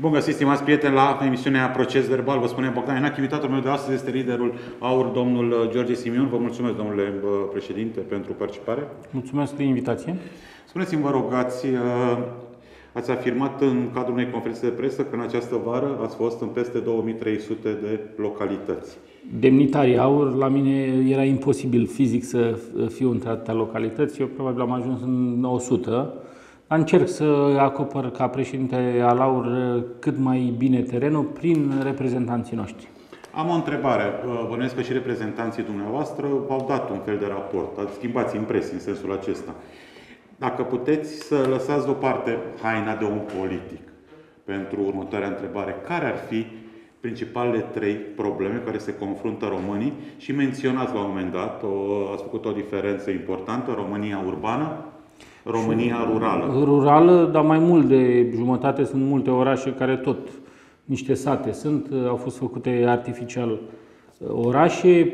Bun găsit, stimați prieteni, la emisiunea Proces Verbal. Vă spune Bogdan Inac. Invitatul meu de astăzi este liderul AUR, domnul George Simion. Vă mulțumesc, domnule președinte, pentru participare. Mulțumesc de invitație. Spuneți-mi, vă rog, ați, ați afirmat în cadrul unei conferințe de presă că în această vară ați fost în peste 2300 de localități. Demnitarii AUR, la mine era imposibil fizic să fiu între atâtea localități. Eu probabil am ajuns în 100 Încerc să acopăr ca președinte al AUR cât mai bine terenul prin reprezentanții noștri. Am o întrebare. Bănuiesc că și reprezentanții dumneavoastră v-au dat un fel de raport. Ați schimbat impresii în sensul acesta. Dacă puteți să lăsați deoparte haina de om politic pentru următoarea întrebare, care ar fi principalele trei probleme care se confruntă românii și menționați la un moment dat, o, ați făcut o diferență importantă, România urbană, România rurală. Rurală, dar mai mult de jumătate sunt multe orașe care tot niște sate sunt, au fost făcute artificial uh, orașe.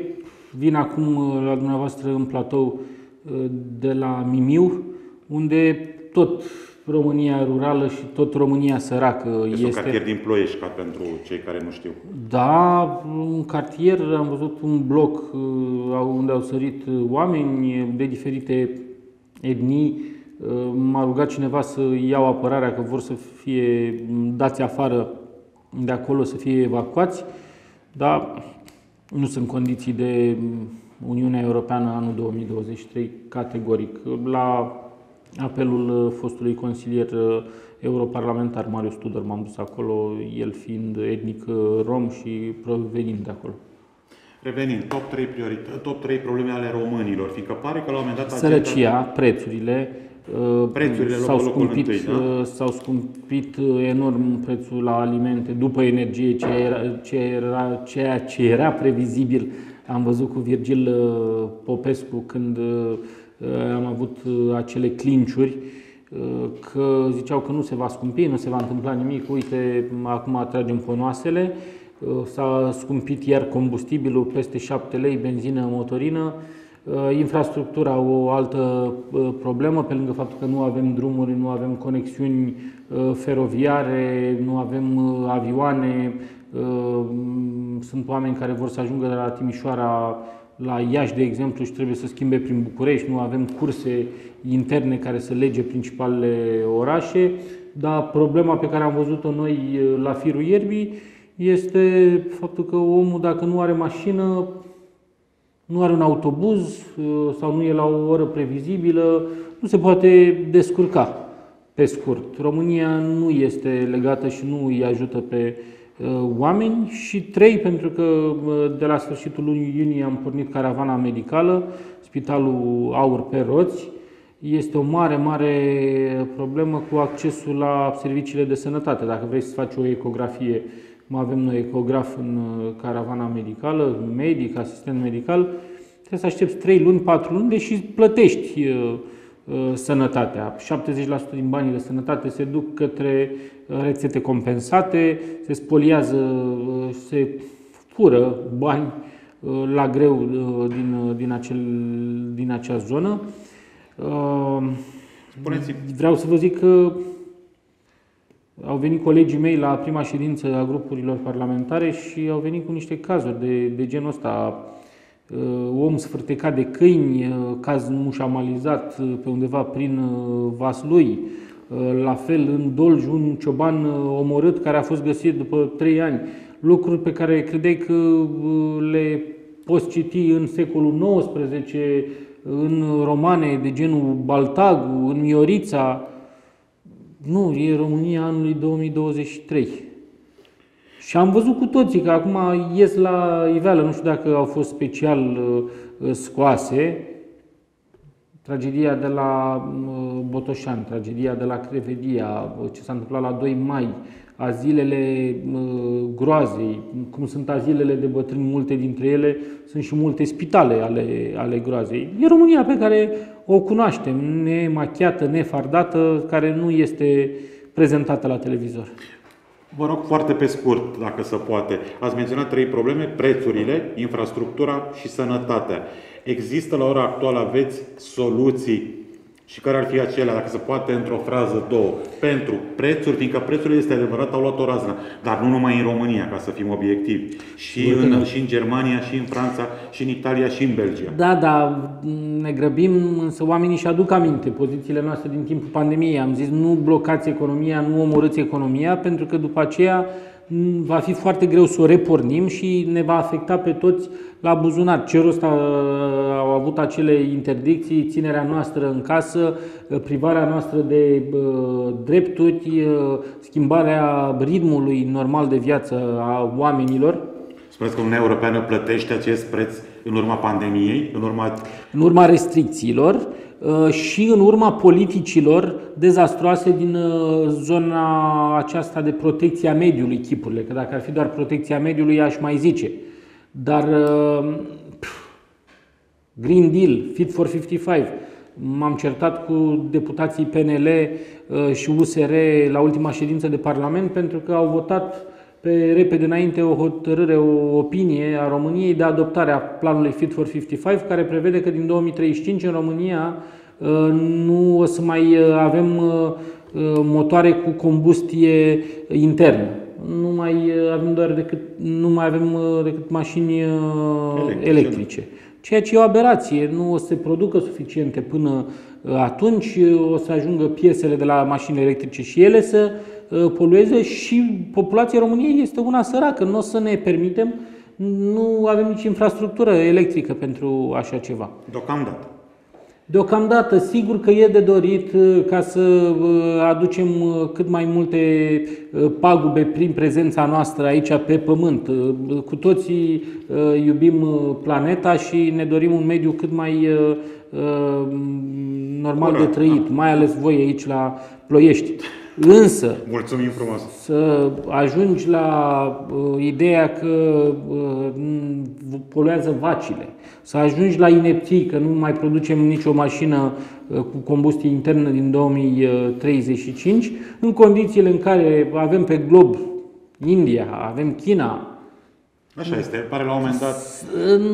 Vin acum uh, la dumneavoastră în platou uh, de la Mimiu, unde tot România rurală și tot România săracă este. Este un cartier din Ploiești, ca pentru cei care nu știu. Da, un cartier, am văzut un bloc unde au sărit oameni de diferite etnii, M-a rugat cineva să iau apărarea că vor să fie dați afară de acolo, să fie evacuați, dar nu sunt condiții de Uniunea Europeană anul 2023 categoric. La apelul fostului consilier europarlamentar Marius Tudor m-am dus acolo, el fiind etnic rom și provenind de acolo. Revenind, top 3, top 3 probleme ale românilor, fiindcă pare că la un moment dat... Sărăcia, agenda... prețurile, Prețurile s-au scumpit, întâi, da? s-au scumpit enorm prețul la alimente după energie, ceea, era, ceea, era, ceea ce era previzibil. Am văzut cu Virgil uh, Popescu când uh, am avut uh, acele clinciuri că ziceau că nu se va scumpi, nu se va întâmpla nimic, uite, acum atragem ponoasele, s-a scumpit iar combustibilul peste 7 lei, benzină, motorină, Uh, infrastructura, o altă uh, problemă, pe lângă faptul că nu avem drumuri, nu avem conexiuni uh, feroviare, nu avem avioane. Sunt oameni care vor să ajungă de la Timișoara la Iași, de exemplu, și trebuie să schimbe prin București. Nu avem curse interne care să lege principalele orașe. Dar problema pe care am văzut-o noi la firul ierbii este faptul că omul, dacă nu are mașină, nu are un autobuz uh, sau nu e la o oră previzibilă, nu se poate descurca pe scurt. România nu este legată și nu îi ajută pe uh, oameni și trei, pentru că uh, de la sfârșitul lunii iunie am pornit caravana medicală, Spitalul Aur pe roți, este o mare, mare problemă cu accesul la serviciile de sănătate. Dacă vrei să faci o ecografie cum avem noi ecograf în uh, caravana medicală, medic, asistent medical, trebuie să aștepți 3 luni, 4 luni, deși plătești uh, uh, sănătatea. 70% din banii de sănătate se duc către rețete compensate, se spoliază, se fură bani la greu din, din, acel, din acea zonă. Vreau să vă zic că au venit colegii mei la prima ședință a grupurilor parlamentare și au venit cu niște cazuri de, de genul ăsta. Uh, om sfârtecat de câini, uh, caz mușamalizat uh, pe undeva prin Vaslui. La fel, în Dolj, un cioban omorât care a fost găsit după trei ani. Lucruri pe care credeai că le poți citi în secolul XIX, în romane de genul Baltagu, în Miorița, nu, e România anului 2023. Și am văzut cu toții că acum ies la iveală, nu știu dacă au fost special uh, scoase, tragedia de la uh, Botoșan, tragedia de la Crevedia, uh, ce s-a întâmplat la 2 mai, azilele groazei, cum sunt azilele de bătrâni, multe dintre ele, sunt și multe spitale ale, ale groazei. E România pe care o cunoaștem, nemachiată, nefardată, care nu este prezentată la televizor. Vă rog foarte pe scurt, dacă se poate. Ați menționat trei probleme, prețurile, infrastructura și sănătatea. Există la ora actuală, aveți soluții Și care ar fi acelea, dacă se poate, într-o frază, două, pentru prețuri, fiindcă prețurile este adevărat, au luat o raznă, dar nu numai în România, ca să fim obiectivi, și în, și în Germania, și în Franța, și în Italia, și în Belgia. Da, da, ne grăbim, însă oamenii și aduc aminte pozițiile noastre din timpul pandemiei. Am zis nu blocați economia, nu omorâți economia, pentru că după aceea va fi foarte greu să o repornim și ne va afecta pe toți la buzunar. Ce rost au avut acele interdicții, ținerea noastră în casă, privarea noastră de drepturi, schimbarea ritmului normal de viață a oamenilor? Spuneți că Uniunea Europeană plătește acest preț în urma pandemiei, în urma... În urma restricțiilor Uh, și în urma politicilor dezastroase din uh, zona aceasta de protecție a mediului, chipurile, că dacă ar fi doar protecția mediului, aș mai zice. Dar uh, Green Deal, Fit for 55, m-am certat cu deputații PNL și USR la ultima ședință de Parlament pentru că au votat pe repede înainte o hotărâre, o opinie a României de adoptare a planului Fit for 55, care prevede că din 2035 în România uh, nu o să mai uh, avem uh, motoare cu combustie internă. Nu mai avem doar decât, nu mai avem decât mașini electrice. electrice. Ceea ce e o aberație. Nu o să se producă suficiente până atunci, o să ajungă piesele de la mașini electrice și ele să Uh, polueze și populația României este una săracă. Nu o să ne permitem, nu avem nici infrastructură electrică pentru așa ceva. Deocamdată. Deocamdată, sigur că e de dorit uh, ca să uh, aducem cât mai multe pagube prin prezența noastră aici pe Pământ. Cu toții iubim planeta și ne dorim un mediu cât mai normal Curat, de trăit, da. mai ales voi aici la Ploiești. Însă, Mulțumim frumos. să ajungi la uh, ideea că uh, poluează vacile, să ajungi la inepții, că nu mai producem nicio mașină uh, cu combustie internă din 2035, în condițiile în care avem pe glob India, avem China, Așa este, pare la un moment dat.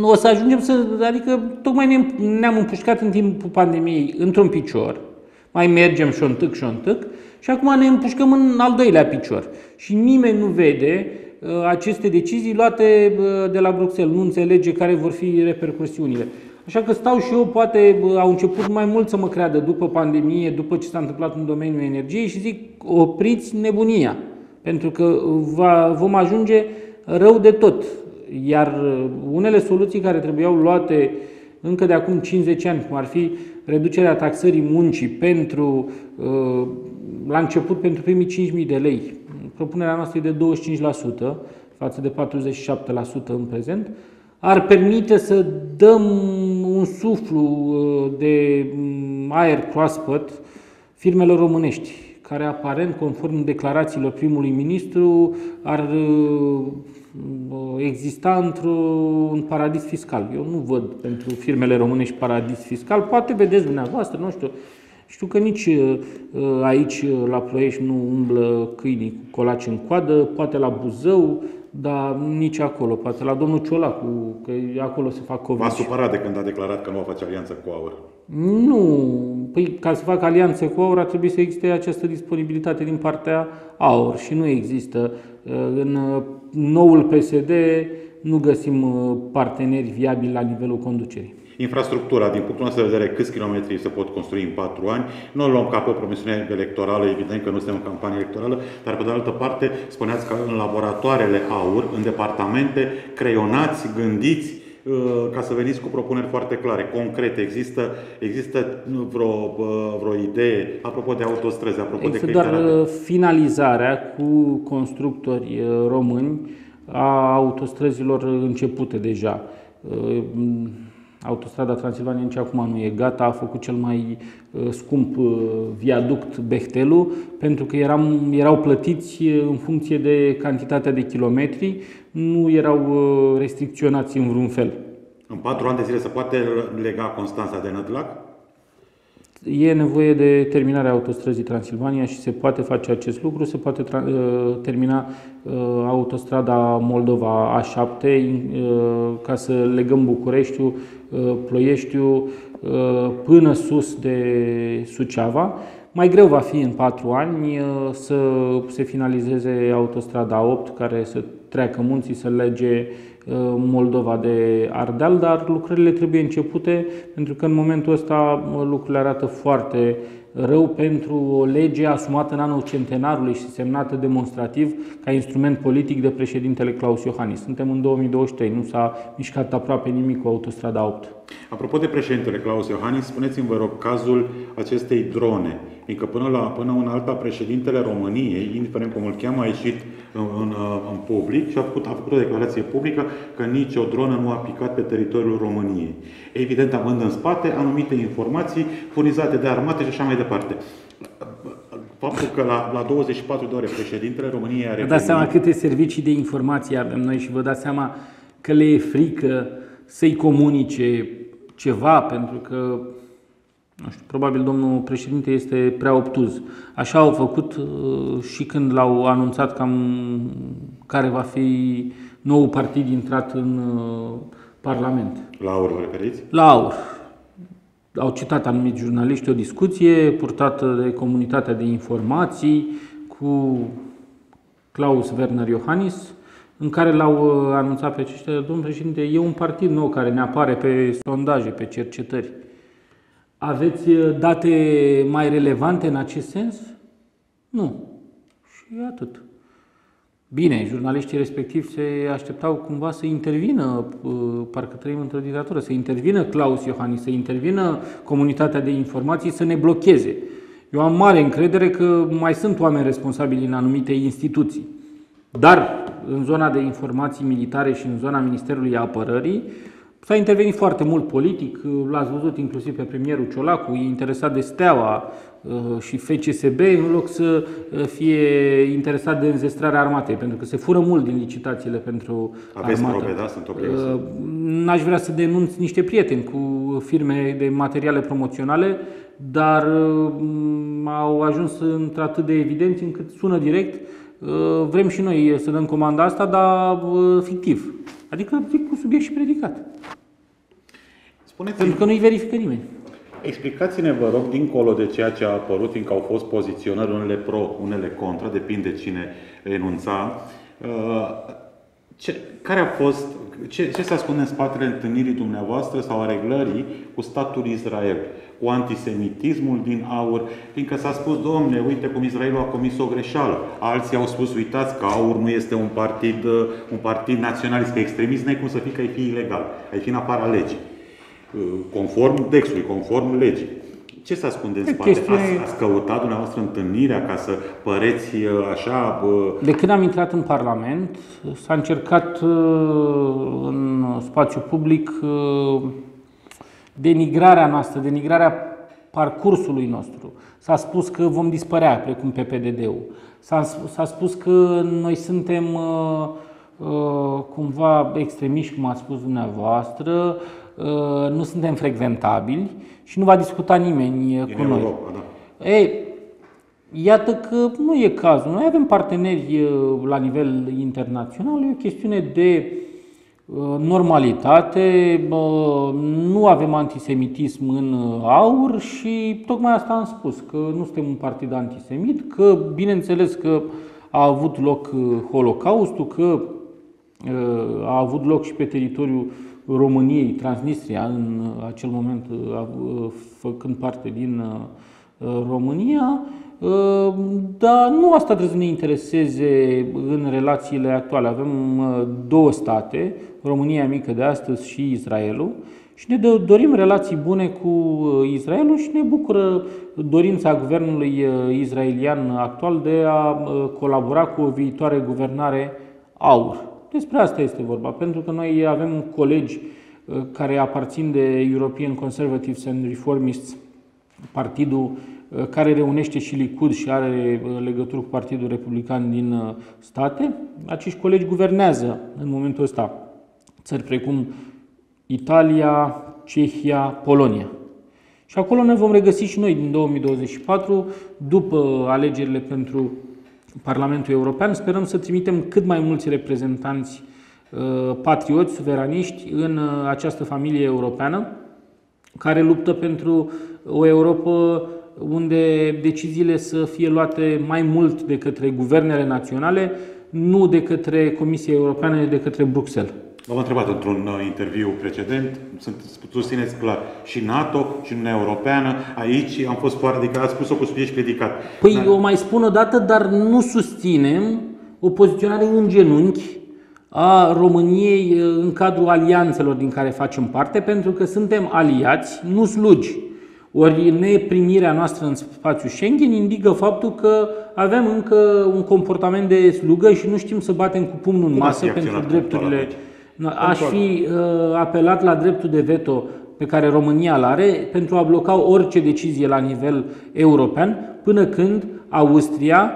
O să ajungem să. Adică, tocmai ne-am împușcat în timpul pandemiei într-un picior, mai mergem și un tâc și un tâc, și acum ne împușcăm în al doilea picior. Și nimeni nu vede uh, aceste decizii luate uh, de la Bruxelles, nu înțelege care vor fi repercursiunile. Așa că stau și eu, poate uh, au început mai mult să mă creadă după pandemie, după ce s-a întâmplat în domeniul energiei și zic opriți nebunia, pentru că va, vom ajunge rău de tot. Iar unele soluții care trebuiau luate încă de acum 50 ani, cum ar fi reducerea taxării muncii pentru la început pentru primii 5.000 de lei. Propunerea noastră e de 25% față de 47% în prezent. Ar permite să dăm un suflu uh, de mm, aer proaspăt firmelor românești, care aparent, conform declarațiilor primului ministru, ar uh, exista într-un paradis fiscal. Eu nu văd pentru firmele românești paradis fiscal. Poate vedeți dumneavoastră, nu știu, știu că nici uh, aici, uh, la Ploiești, nu umblă câinii cu colaci în coadă, poate la Buzău, dar nici acolo, poate la domnul Ciolacu, că acolo se fac COVID. M-a supărat de când a declarat că nu va face alianță cu AUR. Nu, păi ca să fac alianță cu AUR ar trebui să existe această disponibilitate din partea AUR și nu există. Uh, în noul PSD nu găsim parteneri viabili la nivelul conducerii. Infrastructura, din punctul nostru de vedere, câți kilometri se pot construi în patru ani. Nu o luăm ca pe o promisiune electorală, evident că nu suntem în campanie electorală, dar pe de altă parte spuneați că în laboratoarele AUR, în departamente, creionați, gândiți, uh, ca să veniți cu propuneri foarte clare, concrete. Există, există vreo, uh, vreo idee, apropo de autostrăzi, apropo există de doar uh, finalizarea cu constructori români a autostrăzilor începute deja Autostrada Transilvania nici acum nu e gata, a făcut cel mai uh, scump uh, viaduct Behtelu, pentru că eram, erau plătiți uh, în funcție de cantitatea de kilometri, nu erau restricționați în vreun fel. În patru ani de zile se poate lega Constanța de Nădlac? E nevoie de terminarea autostrăzii Transilvania și se poate face acest lucru. Se poate termina autostrada Moldova A7 ca să legăm Bucureștiul Uh, Ploieștiu, până sus de Suceava. Mai greu va fi în patru ani să se finalizeze autostrada 8, care să treacă munții, să lege Moldova de Ardeal, dar lucrările trebuie începute pentru că în momentul ăsta lucrurile arată foarte rău pentru o lege asumată în anul centenarului și semnată demonstrativ ca instrument politic de președintele Claus Iohannis. Suntem în 2023, nu s-a mișcat aproape nimic cu autostrada 8. Apropo de președintele Claus Iohannis, spuneți-mi, vă rog, cazul acestei drone. Fiindcă până, la, până în alta, președintele României, indiferent cum îl cheamă, a ieșit în, în, în public și a făcut, a făcut o declarație publică că nici o dronă nu a picat pe teritoriul României. Evident, având în spate anumite informații furnizate de armate și așa mai departe faptul că la, la 24 de ore președintele României are. Vă dați seama câte servicii de informație avem noi și vă dați seama că le e frică să-i comunice ceva, pentru că nu știu, probabil domnul președinte este prea obtuz. Așa au făcut uh, și când l-au anunțat cam care va fi nou partid intrat în uh, Parlament. La aur vă referiți? La aur. Au citat anumiți jurnaliști o discuție purtată de comunitatea de informații cu Klaus Werner Iohannis, în care l-au uh, anunțat pe aceștia, domnul președinte, e un partid nou care ne apare pe sondaje, pe cercetări. Aveți uh, date mai relevante în acest sens? Nu. Și atât. Bine, jurnaliștii respectivi se așteptau cumva să intervină, uh, parcă trăim într-o dictatură, să intervină Claus Iohannis, să intervină comunitatea de informații, să ne blocheze. Eu am mare încredere că mai sunt oameni responsabili în anumite instituții. Dar în zona de informații militare și în zona Ministerului Apărării, S-a intervenit foarte mult politic, l-ați văzut inclusiv pe premierul Ciolacu, e interesat de Steaua uh, și FCSB în loc să uh, fie interesat de înzestrarea armatei, pentru că se fură mult din licitațiile pentru Aveți armată. probe, da? Sunt uh, N-aș vrea să denunț niște prieteni cu firme de materiale promoționale, dar au ajuns într-atât de evidenți încât sună direct vrem și noi să dăm comanda asta, dar fictiv. Adică zic cu subiect și predicat. Spuneți Pentru că nu-i verifică nimeni. Explicați-ne, vă rog, dincolo de ceea ce a apărut, fiindcă au fost poziționări, unele pro, unele contra, depinde cine enunța. Uh, ce, care a fost, ce, ce se ascunde în spatele întâlnirii dumneavoastră sau a reglării cu statul Israel, cu antisemitismul din aur? Fiindcă s-a spus, domnule, uite cum Israelul a comis o greșeală. Alții au spus, uitați că aur nu este un partid, uh, un partid naționalist, că extremist n-ai cum să fii că ai fi ilegal, ai fi în afara legii. Uh, conform textului, conform legii. Ce se ascunde în spate? Chestiune... Ați, ați căutat dumneavoastră întâlnirea ca să păreți uh, așa... De când am intrat în Parlament, s-a încercat uh, în spațiu public denigrarea noastră, denigrarea parcursului nostru. S-a spus că vom dispărea, precum pe PDD-ul. S-a, spus că noi suntem cumva extremiști, cum ați spus dumneavoastră, Uh, nu suntem frecventabili și nu va discuta nimeni uh, cu noi. Europa, da. Ei, iată că nu e cazul. Noi avem parteneri uh, la nivel internațional, e o chestiune de normalitate, nu avem antisemitism în aur și tocmai asta am spus, că nu suntem un partid antisemit, că bineînțeles că a avut loc Holocaustul, că a avut loc și pe teritoriul României, Transnistria, în acel moment făcând parte din România, dar nu asta trebuie să ne intereseze în relațiile actuale. Avem două state, România mică de astăzi și Israelul, și ne dorim relații bune cu Israelul și ne bucură dorința guvernului israelian actual de a colabora cu o viitoare guvernare aur. Despre asta este vorba, pentru că noi avem colegi uh, care aparțin de European Conservatives and Reformists, partidul uh, care reunește și Likud și are uh, legături cu Partidul Republican din state. Acești colegi guvernează în momentul ăsta țări precum Italia, Cehia, Polonia. Și acolo ne vom regăsi și noi din 2024, după alegerile pentru Parlamentul European. Sperăm să trimitem cât mai mulți reprezentanți uh, patrioți, suveraniști în uh, această familie europeană care luptă pentru o Europa unde deciziile să fie luate mai mult de către guvernele naționale, nu de către Comisia Europeană, de către Bruxelles. V-am întrebat într-un uh, interviu precedent, sunt, susțineți clar și NATO și Uniunea Europeană, aici am fost foarte, adică ați spus-o cu subiect predicat. Păi dar... o mai spun o dată, dar nu susținem o poziționare în genunchi a României uh, în cadrul alianțelor din care facem parte, pentru că suntem aliați, nu slugi. Ori neprimirea noastră în spațiul Schengen indică faptul că avem încă un comportament de slugă și nu știm să batem cu pumnul în masă pentru drepturile. Aș fi uh, apelat la dreptul de veto pe care România îl are pentru a bloca orice decizie la nivel european până când Austria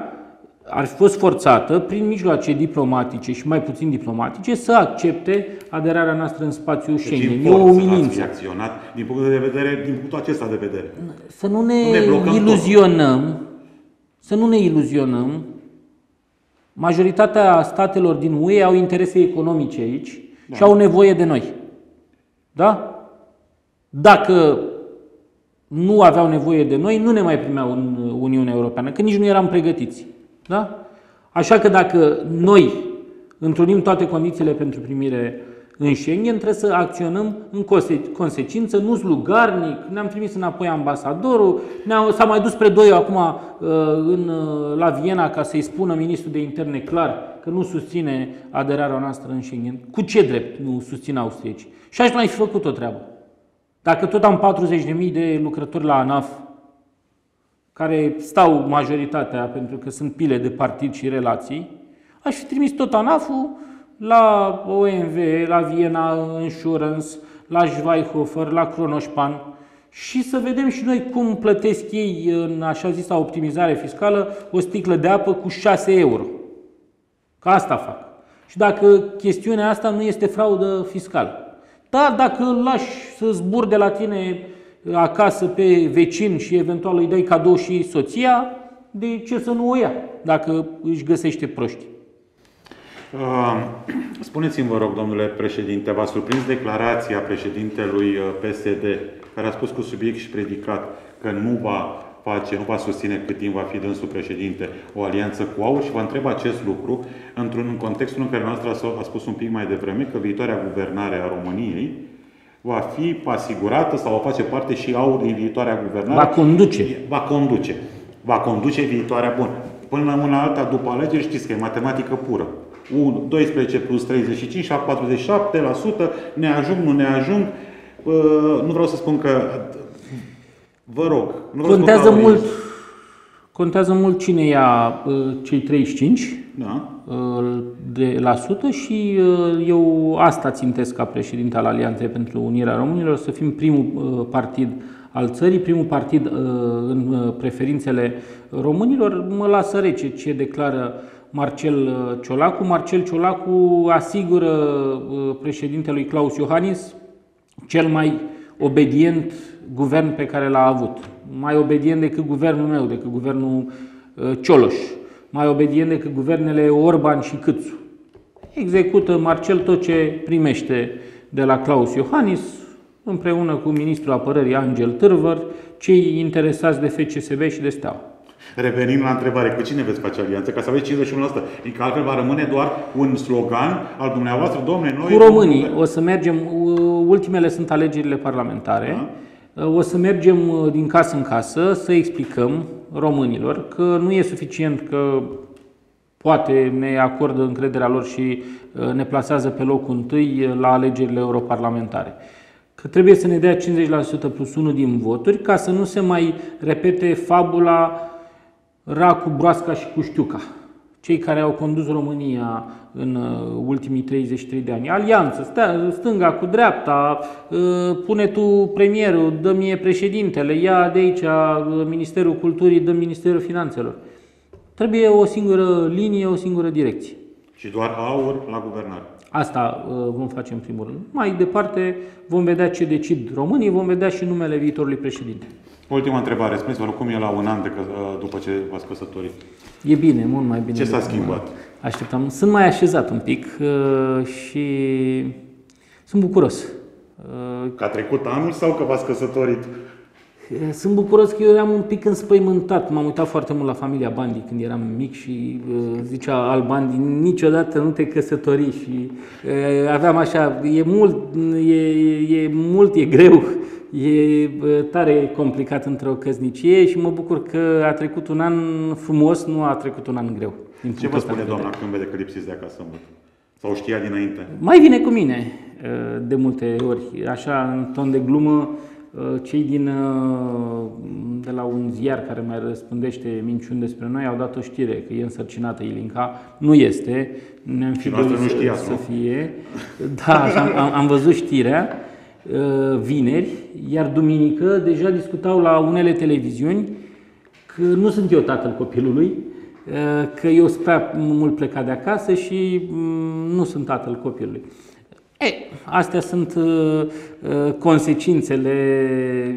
ar fi fost forțată, prin mijloace diplomatice și mai puțin diplomatice, să accepte aderarea noastră în spațiul deci Schengen. E o umilință. acționat din punctul de vedere, din punctul acesta de vedere. Să nu ne, nu ne iluzionăm, tot. să nu ne iluzionăm. Majoritatea statelor din UE au interese economice aici da. și au nevoie de noi. Da? Dacă nu aveau nevoie de noi, nu ne mai primeau în Uniunea Europeană, că nici nu eram pregătiți. Da? Așa că dacă noi întrunim toate condițiile pentru primire în Schengen, trebuie să acționăm în consecință, nu slugarnic, ne-am trimis înapoi ambasadorul, s-a mai dus spre doi acum uh, în, uh, la Viena ca să-i spună ministrul de interne clar că nu susține aderarea noastră în Schengen. Cu ce drept nu susțin austrieci? Și aș mai fi făcut o treabă. Dacă tot am 40.000 de lucrători la ANAF, care stau majoritatea pentru că sunt pile de partid și relații, aș fi trimis tot ANAF-ul la OMV, la Viena Insurance, la Schweihofer, la Kronospan și să vedem și noi cum plătesc ei în așa zisa optimizare fiscală o sticlă de apă cu 6 euro. Ca asta fac. Și dacă chestiunea asta nu este fraudă fiscală. Dar dacă îl lași să zbur de la tine acasă pe vecin și eventual îi dai cadou și soția, de ce să nu o ia dacă își găsește proști? Uh, spuneți-mi, vă rog, domnule președinte, v-a surprins declarația președintelui uh, PSD, care a spus cu subiect și predicat că nu va face, nu va susține cât timp va fi dânsul președinte o alianță cu AUR și vă întreb acest lucru într-un context în care noastră a spus un pic mai devreme că viitoarea guvernare a României va fi asigurată sau va face parte și AUR din viitoarea guvernare. Va conduce. Va conduce. Va conduce viitoarea bună. Până la una alta, după alegeri, știți că e matematică pură. 12 plus 35, 47%, ne ajung, nu ne ajung. Nu vreau să spun că Vă rog. Nu contează mult, contează mult cine ia cei 35 da. de la sută și eu asta țintesc ca președinte al Alianței pentru Unirea Românilor, să fim primul partid al țării, primul partid în preferințele românilor. Mă lasă rece ce declară Marcel Ciolacu. Marcel Ciolacu asigură președintelui Claus Iohannis cel mai obedient guvern pe care l-a avut. Mai obedient decât guvernul meu, decât guvernul uh, Cioloș. Mai obedient decât guvernele Orban și Câțu. Execută Marcel tot ce primește de la Claus Iohannis, împreună cu ministrul apărării Angel Târvăr, cei interesați de FCSB și de Steaua. Revenind la întrebare, cu cine veți face alianță? Ca să aveți 51%. Adică altfel va rămâne doar un slogan al dumneavoastră, domne, noi... Cu românii. O să mergem, ultimele sunt alegerile parlamentare. Da? O să mergem uh, din casă în casă să explicăm românilor că nu e suficient că poate ne acordă încrederea lor și uh, ne plasează pe locul întâi la alegerile europarlamentare că trebuie să ne dea 50% plus 1 din voturi ca să nu se mai repete fabula Racu, Broasca și Cuștiuca, cei care au condus România în uh, ultimii 33 de ani. Alianță, stânga cu dreapta, uh, pune tu premierul, dă mie președintele, ia de aici uh, Ministerul Culturii, dă Ministerul Finanțelor. Trebuie o singură linie, o singură direcție. Și doar aur la guvernare. Asta vom face în primul rând. Mai departe vom vedea ce decid românii, vom vedea și numele viitorului președinte. Ultima întrebare. Spuneți-vă cum e la un an de, după ce v-ați căsătorit? E bine, mult mai bine. Ce s-a schimbat? Așteptam. Sunt mai așezat un pic uh, și sunt bucuros. Că a trecut anul sau că v-ați căsătorit? Sunt bucuros că eu eram un pic înspăimântat. M-am uitat foarte mult la familia Bandi când eram mic și uh, zicea al Bandi, niciodată nu te căsători și uh, aveam așa, e mult, e, e mult, e greu, e uh, tare complicat într-o căsnicie și mă bucur că a trecut un an frumos, nu a trecut un an greu. din Ce punctul vă ăsta spune de doamna vedere. când vede că lipsiți de acasă mult? Sau știa dinainte? Mai vine cu mine uh, de multe ori, așa în ton de glumă, uh, cei din, uh, de la un ziar care mai răspândește minciuni despre noi au dat o știre că e însărcinată Ilinca. Nu este, ne-am fi noastră dorit nu să, știați, să nu? fie. Da, așa, am, am, am văzut știrea uh, vineri, iar duminică deja discutau la unele televiziuni că nu sunt eu tatăl copilului, uh, că eu sunt prea mult plecat de acasă și mm, nu sunt tatăl copilului. E, astea sunt uh, uh, consecințele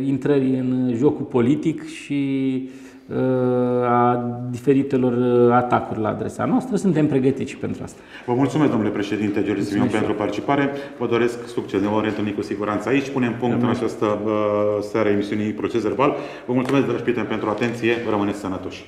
intrării în jocul politic și uh, a diferitelor uh, atacuri la adresa noastră. Suntem pregătiți și pentru asta. Vă mulțumesc, domnule președinte George Simion, Mulțumesc și pentru participare. Vă doresc succes. Ne vom reîntâlni cu siguranță aici. Punem punct în această uh, seară emisiunii Proces Verbal. Vă mulțumesc, dragi prieteni, pentru atenție. Vă rămâneți sănătoși.